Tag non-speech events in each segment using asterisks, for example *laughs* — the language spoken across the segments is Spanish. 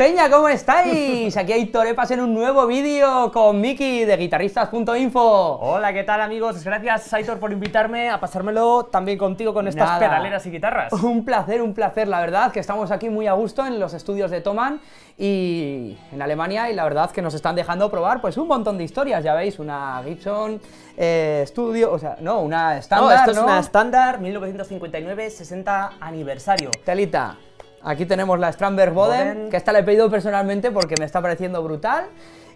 Peña, ¿cómo estáis? Aquí hay Torepas en un nuevo vídeo con Miki de guitarristas.info. Hola, ¿qué tal amigos? Gracias Saitor por invitarme a pasármelo también contigo con estas Nada. pedaleras y guitarras. Un placer, un placer, la verdad, que estamos aquí muy a gusto en los estudios de Toman y en Alemania y la verdad que nos están dejando probar pues un montón de historias, ya veis, una Gibson eh, Studio, o sea, no, una estándar, no, esto es ¿no? una estándar 1959 60 aniversario. Telita. Aquí tenemos la Strandberg Boden, Boden. que esta la he pedido personalmente porque me está pareciendo brutal.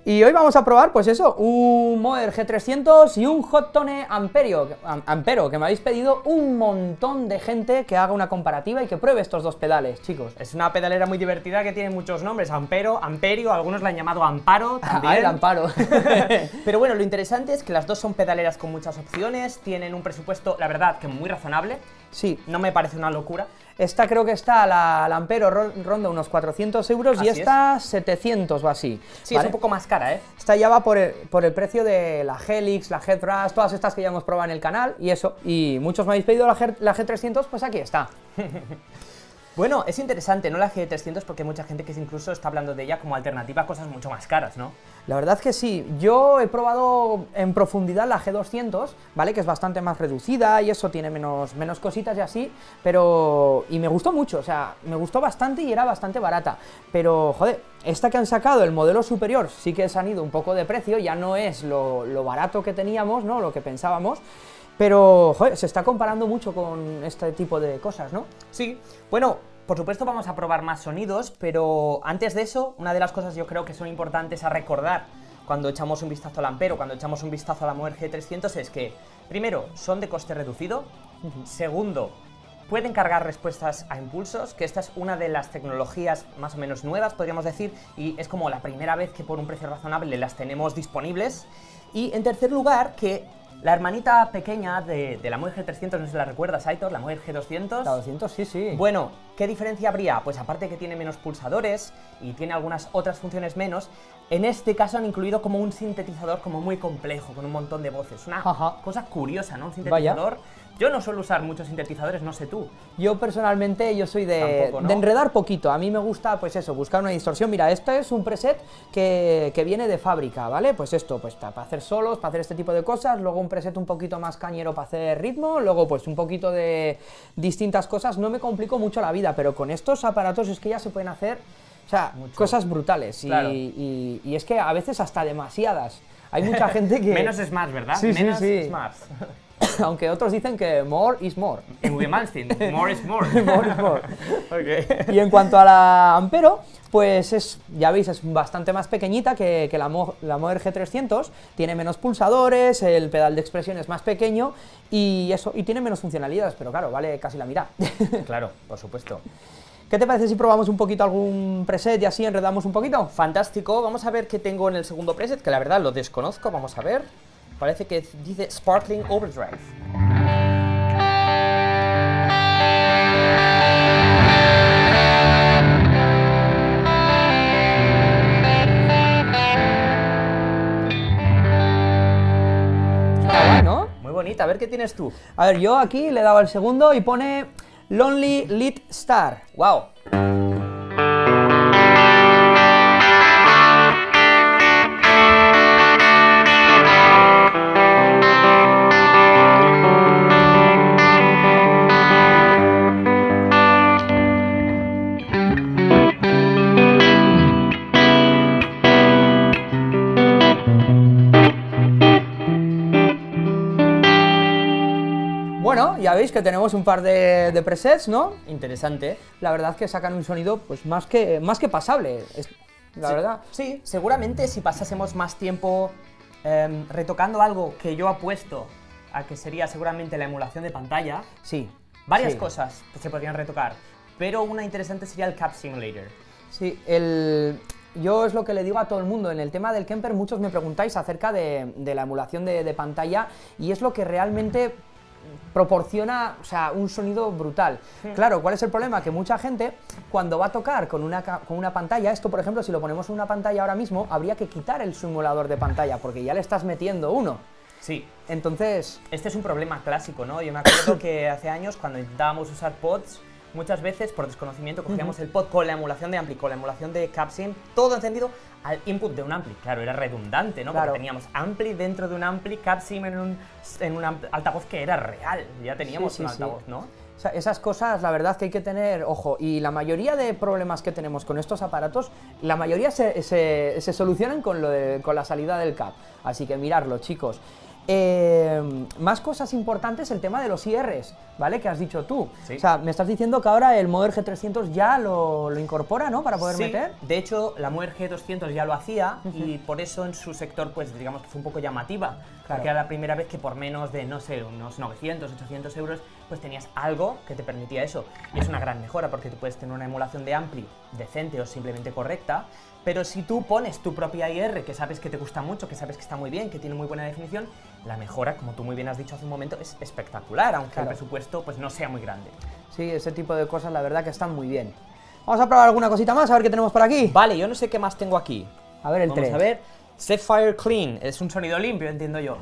Y hoy vamos a probar, pues eso, un Moer G300 y un Hot Tone Amperio, Am- Ampero, que me habéis pedido un montón de gente que haga una comparativa y que pruebe estos dos pedales, chicos. Es una pedalera muy divertida que tiene muchos nombres, Ampero, Amperio, algunos la han llamado Amparo *laughs* también. Ah, el Amparo. *laughs* Pero bueno, lo interesante es que las dos son pedaleras con muchas opciones, tienen un presupuesto, la verdad, que muy razonable. sí, No me parece una locura. Esta creo que está, la, la Ampero ro- ronda unos 400 euros y esta 700 o así. Sí, ¿vale? es un poco más cara, ¿eh? Esta ya va por el, por el precio de la Helix, la Headrush, todas estas que ya hemos probado en el canal y eso. Y muchos me habéis pedido la, G, la G300, pues aquí está. *laughs* Bueno, es interesante, ¿no? La G300 porque hay mucha gente que incluso está hablando de ella como alternativa a cosas mucho más caras, ¿no? La verdad que sí, yo he probado en profundidad la G200, ¿vale? Que es bastante más reducida y eso tiene menos, menos cositas y así, pero... Y me gustó mucho, o sea, me gustó bastante y era bastante barata. Pero, joder, esta que han sacado, el modelo superior, sí que se han ido un poco de precio, ya no es lo, lo barato que teníamos, ¿no? Lo que pensábamos. Pero, joder, se está comparando mucho con este tipo de cosas, ¿no? Sí, bueno, por supuesto vamos a probar más sonidos, pero antes de eso, una de las cosas yo creo que son importantes a recordar cuando echamos un vistazo al Ampero, cuando echamos un vistazo a la Moer G300 es que, primero, son de coste reducido, segundo, pueden cargar respuestas a impulsos, que esta es una de las tecnologías más o menos nuevas, podríamos decir, y es como la primera vez que por un precio razonable las tenemos disponibles. Y en tercer lugar, que la hermanita pequeña de, de la Moer G300, no sé si la recuerdas, Aitor, la Moer G200. La 200, sí, sí. Bueno, ¿qué diferencia habría? Pues aparte que tiene menos pulsadores y tiene algunas otras funciones menos, en este caso han incluido como un sintetizador como muy complejo, con un montón de voces. Una Ajá. cosa curiosa, ¿no? Un sintetizador. Yo no suelo usar muchos sintetizadores, no sé tú. Yo personalmente, yo soy de, Tampoco, ¿no? de enredar poquito. A mí me gusta, pues eso, buscar una distorsión. Mira, este es un preset que, que viene de fábrica, ¿vale? Pues esto, pues para hacer solos, para hacer este tipo de cosas. Luego un preset un poquito más cañero para hacer ritmo. Luego, pues un poquito de distintas cosas. No me complico mucho la vida, pero con estos aparatos es que ya se pueden hacer, o sea, cosas brutales. Y, Claro. y- y es que a veces hasta demasiadas. Hay mucha *laughs* gente que. Menos es más, ¿verdad? Sí, sí, Menos sí. es más. *coughs* aunque otros dicen que more is more. En Malmsteen, more is more. *laughs* More is more. *laughs* Y en cuanto a la Ampero, pues es, ya veis, es bastante más pequeñita que, que la, Mo- la Moer G300, tiene menos pulsadores, el pedal de expresión es más pequeño y eso, y tiene menos funcionalidades, pero claro, vale casi la mitad. *laughs* Claro, por supuesto. ¿Qué te parece si probamos un poquito algún preset y así enredamos un poquito? Fantástico, vamos a ver qué tengo en el segundo preset, que la verdad lo desconozco, vamos a ver. Parece que dice Sparkling Overdrive. Muy bonita, a ver qué tienes tú. A ver, yo aquí le he dado al segundo y pone Lonely Lit Star. ¡Wow! Veis que tenemos un par de, de presets, ¿no? Interesante. La verdad es que sacan un sonido pues más que, más que pasable, la Sí, verdad. Sí, seguramente si pasásemos más tiempo em, retocando algo que yo apuesto a que sería seguramente la emulación de pantalla, Sí. varias sí. cosas se podrían retocar, pero una interesante sería el Cap Simulator. Sí, el... yo es lo que le digo a todo el mundo. En el tema del Kemper, muchos me preguntáis acerca de, de la emulación de, de pantalla y es lo que realmente proporciona o sea, un sonido brutal. Claro, ¿cuál es el problema? Que mucha gente, cuando va a tocar con una, con una pantalla, esto por ejemplo, si lo ponemos en una pantalla ahora mismo, habría que quitar el simulador de pantalla, porque ya le estás metiendo uno. Sí, Entonces, este es un problema clásico, ¿no? Yo me acuerdo *coughs* que hace años cuando intentábamos usar pods, muchas veces por desconocimiento cogíamos el pod con la emulación de Ampli, con la emulación de Capsim, todo encendido al input de un Ampli. Claro, era redundante, ¿no? Claro. Porque teníamos Ampli dentro de un Ampli, Capsim en un, en un altavoz que era real. Ya teníamos Sí, sí, un sí. altavoz, ¿no? O sea, esas cosas, la verdad que hay que tener ojo. Y la mayoría de problemas que tenemos con estos aparatos, la mayoría se, se- se solucionan con, lo de- con la salida del CAP. Así que mirarlo, chicos. Eh, más cosas importantes, el tema de los IRs, ¿vale? Que has dicho tú. Sí. O sea, me estás diciendo que ahora el Mover G300 ya lo, lo incorpora, ¿no? Para poder Sí, meter. De hecho, la Muer G200 ya lo hacía y por eso en su sector, pues digamos que fue un poco llamativa. Claro. Porque era la primera vez que por menos de, no sé, unos 900, 800 euros, pues tenías algo que te permitía eso. Y es una gran mejora porque tú puedes tener una emulación de Ampli decente o simplemente correcta. Pero si tú pones tu propia IR, que sabes que te gusta mucho, que sabes que está muy bien, que tiene muy buena definición, la mejora, como tú muy bien has dicho hace un momento, es espectacular, aunque Claro. el presupuesto pues no sea muy grande. Sí, ese tipo de cosas, la verdad que están muy bien. Vamos a probar alguna cosita más, a ver qué tenemos por aquí. Vale, yo no sé qué más tengo aquí. A ver el Vamos 3. a ver. Sapphire Clean. Es un sonido limpio, entiendo yo.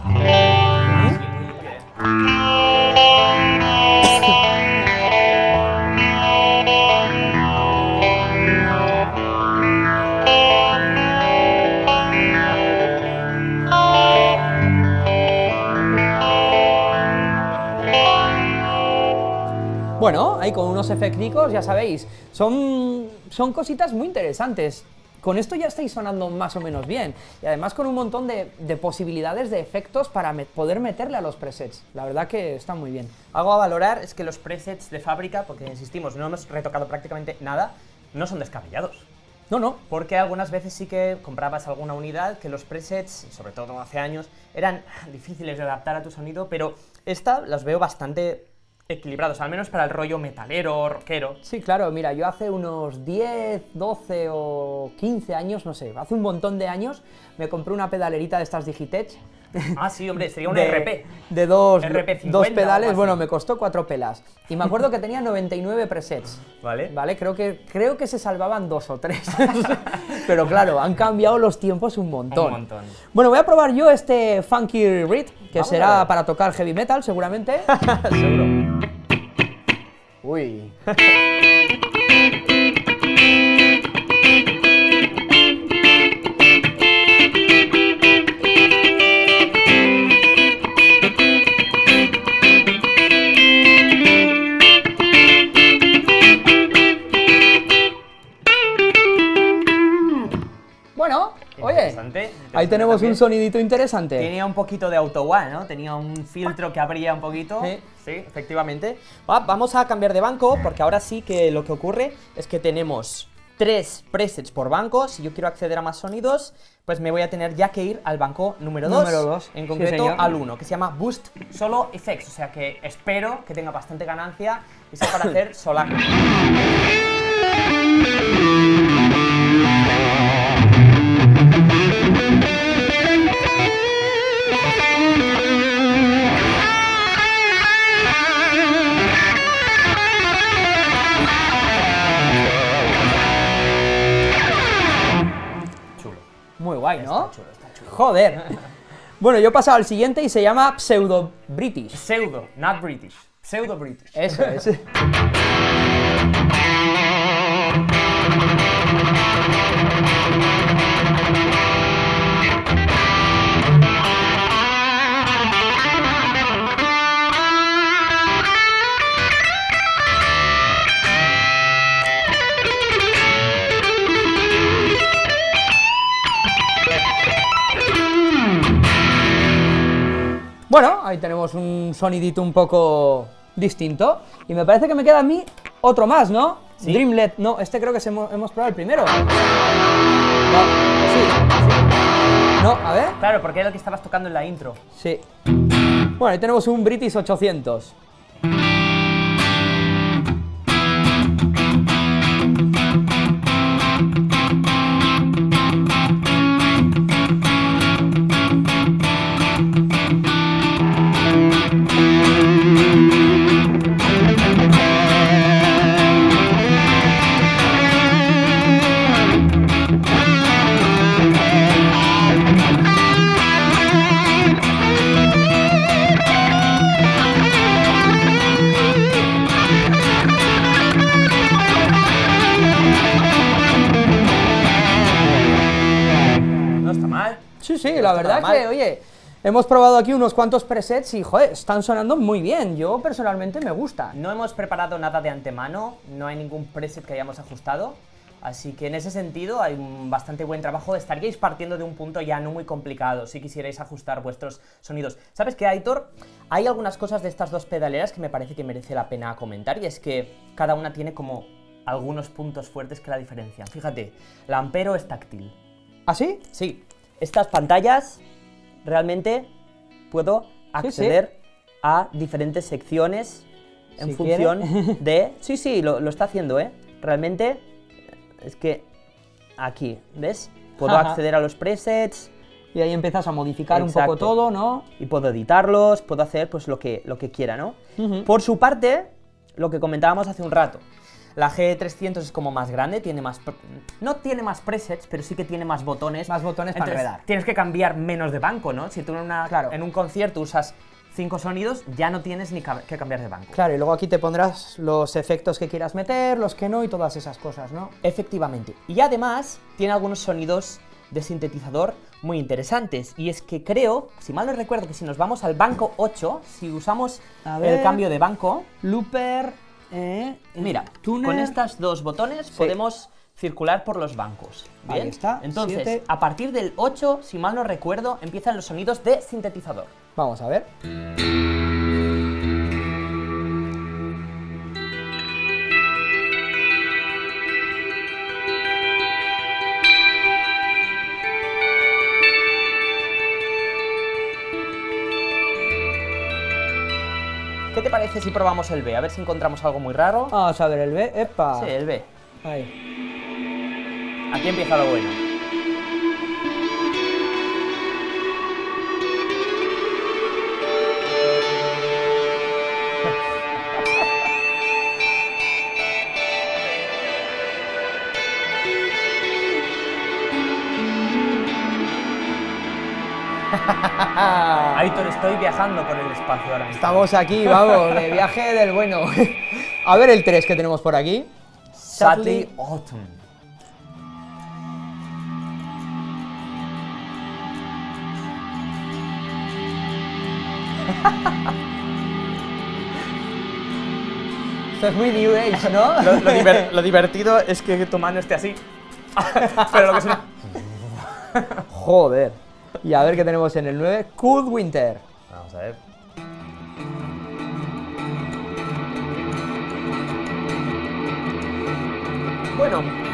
Bueno, ahí con unos efecticos, ya sabéis, son, son cositas muy interesantes. Con esto ya estáis sonando más o menos bien. Y además con un montón de, de posibilidades de efectos para me- poder meterle a los presets. La verdad que están muy bien. Algo a valorar es que los presets de fábrica, porque insistimos, no hemos retocado prácticamente nada, no son descabellados. No, no. Porque algunas veces sí que comprabas alguna unidad que los presets, sobre todo hace años, eran *laughs* difíciles de adaptar a tu sonido, pero esta las veo bastante equilibrados, al menos para el rollo metalero, rockero. Sí, claro, mira, yo hace unos 10, 12 o 15 años, no sé, hace un montón de años, me compré una pedalerita de estas Digitech. Ah, sí, hombre, sería un de, RP. De dos, RP50 dos pedales, bueno, me costó cuatro pelas. Y me acuerdo que tenía 99 presets. ¿Vale? Vale, creo que, creo que se salvaban dos o tres. *laughs* Pero claro, han cambiado los tiempos un montón. Un montón. Bueno, voy a probar yo este Funky Reed, que Vamos será para tocar heavy metal, seguramente. *laughs* Seguro. Uy. *laughs* ahí tenemos también. un sonidito interesante. Tenía un poquito de auto ¿no? Tenía un filtro que abría un poquito. Sí. Sí, efectivamente. Va, vamos a cambiar de banco porque ahora sí que lo que ocurre es que tenemos tres presets por banco. Si yo quiero acceder a más sonidos, pues me voy a tener ya que ir al banco número 2. Número dos, En sí, concreto señor. al 1, que se llama Boost Solo Effects. O sea que espero que tenga bastante ganancia y sea para hacer solaco. Guay, ¿no? Está chulo, está chulo. Joder. Bueno, yo he pasado al siguiente y se llama Pseudo British. Pseudo, not British. Pseudo British. Eso es. *laughs* ahí tenemos un sonidito un poco distinto. Y me parece que me queda a mí otro más, ¿no? Sí. Dreamlet. No, este creo que se hemos, hemos probado el primero. No, sí, sí. No, a ver. Claro, porque era el que estabas tocando en la intro. Sí. Bueno, ahí tenemos un British 800. Sí, la verdad que, oye, hemos probado aquí unos cuantos presets y, joder, están sonando muy bien. Yo personalmente me gusta. No hemos preparado nada de antemano, no hay ningún preset que hayamos ajustado. Así que en ese sentido hay un bastante buen trabajo. Estaríais partiendo de un punto ya no muy complicado si quisierais ajustar vuestros sonidos. ¿Sabes qué, Aitor? Hay algunas cosas de estas dos pedaleras que me parece que merece la pena comentar y es que cada una tiene como algunos puntos fuertes que la diferencian. Fíjate, la Ampero es táctil. ¿Ah, sí? Sí, estas pantallas realmente puedo acceder a diferentes secciones en Si función *laughs* de... Sí, sí, lo, lo está haciendo, ¿eh? Realmente es que aquí, ¿ves? Puedo Ajá. acceder a los presets Y ahí empiezas a modificar un poco todo, ¿no? y puedo editarlos, puedo hacer pues lo que, lo que quiera, ¿no? Por su parte, lo que comentábamos hace un rato, la G300 es como más grande, tiene más... No tiene más presets, pero sí que tiene más botones. Más botones para enredar. Tienes que cambiar menos de banco, ¿no? Si tú en, una- Claro. en un concierto usas cinco sonidos, ya no tienes ni que cambiar de banco. Claro, y luego aquí te pondrás los efectos que quieras meter, los que no y todas esas cosas, ¿no? Efectivamente. Y además tiene algunos sonidos de sintetizador muy interesantes. Y es que creo, si mal no recuerdo, que si nos vamos al banco 8, si usamos el cambio de banco, Looper, eh, mira, con estos dos botones podemos circular por los bancos. Ahí ¿bien? está, Entonces, siete. a partir del 8, si mal no recuerdo, empiezan los sonidos de sintetizador. Vamos a ver. Parece si probamos el B? A ver si encontramos algo muy raro. Vamos a ver el B. Epa. Sí, el B. Ahí. Aquí empieza lo bueno. Aitor, estoy viajando por el espacio ahora mismo. Estamos aquí, vamos, de viaje del bueno. *laughs* a ver el 3 que tenemos por aquí. Sadly Autumn. *laughs* Esto es muy New Age, ¿no? *laughs* Lo, lo diver- lo divertido es que tu mano esté así. Pero lo que suena. Joder. *laughs* Y a ver qué tenemos en el 9. Cool Winter. Vamos a ver. Bueno.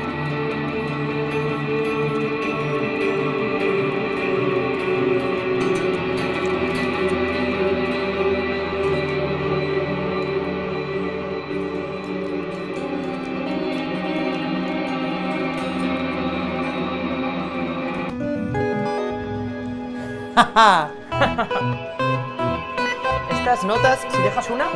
Estas notas, si dejas una.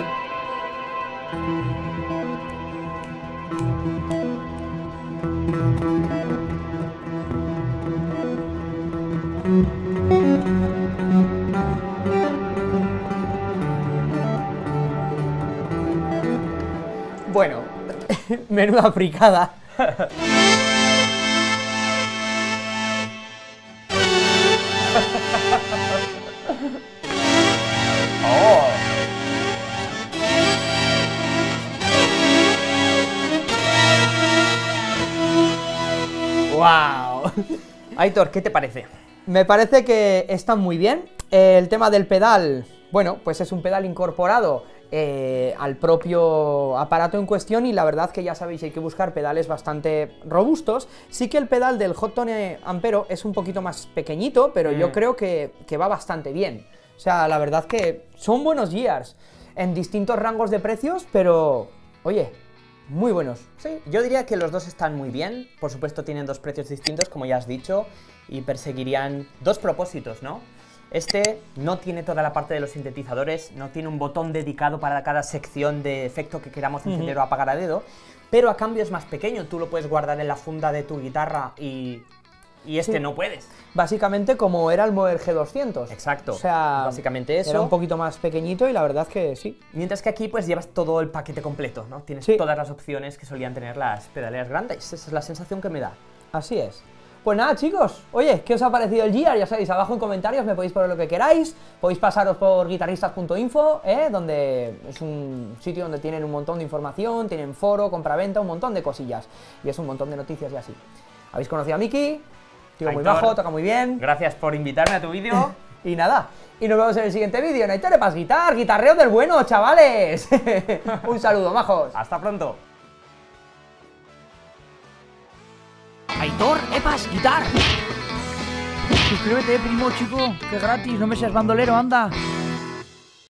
Bueno, *laughs* menuda fricada. *laughs* *laughs* Aitor, ¿qué te parece? Me parece que está muy bien. El tema del pedal, bueno, pues es un pedal incorporado eh, al propio aparato en cuestión y la verdad que ya sabéis, hay que buscar pedales bastante robustos. Sí que el pedal del Hot Tone Ampero es un poquito más pequeñito, pero yo Mm. creo que, que va bastante bien. O sea, la verdad que son buenos gears en distintos rangos de precios, pero oye, muy buenos. Sí, yo diría que los dos están muy bien. Por supuesto, tienen dos precios distintos, como ya has dicho, y perseguirían dos propósitos, ¿no? Este no tiene toda la parte de los sintetizadores, no tiene un botón dedicado para cada sección de efecto que queramos encender o apagar a dedo, pero a cambio es más pequeño. Tú lo puedes guardar en la funda de tu guitarra y, y este Sí. no puedes. Básicamente como era el Mover G200. Exacto. O sea, Básicamente eso. Era un poquito más pequeñito y la verdad que sí. Mientras que aquí pues llevas todo el paquete completo, ¿no? Tienes Sí. todas las opciones que solían tener las pedaleras grandes. Esa es la sensación que me da. Así es. Pues nada, chicos, oye, ¿qué os ha parecido el Gear? Ya sabéis, abajo en comentarios me podéis poner lo que queráis, podéis pasaros por guitarristas.info, ¿eh? donde es un sitio donde tienen un montón de información, tienen foro, compra-venta, un montón de cosillas, y es un montón de noticias y así. ¿Habéis conocido a Miki? Tío muy bajo, toca muy bien. Gracias por invitarme a tu vídeo. *laughs* Y nada, y nos vemos en el siguiente vídeo en Aitor Epas Guitar, guitarreo del bueno, chavales. *laughs* un saludo, majos. Hasta pronto. Aitor, Epas, Guitar. Suscríbete, primo, chico, que gratis, no me seas bandolero, anda.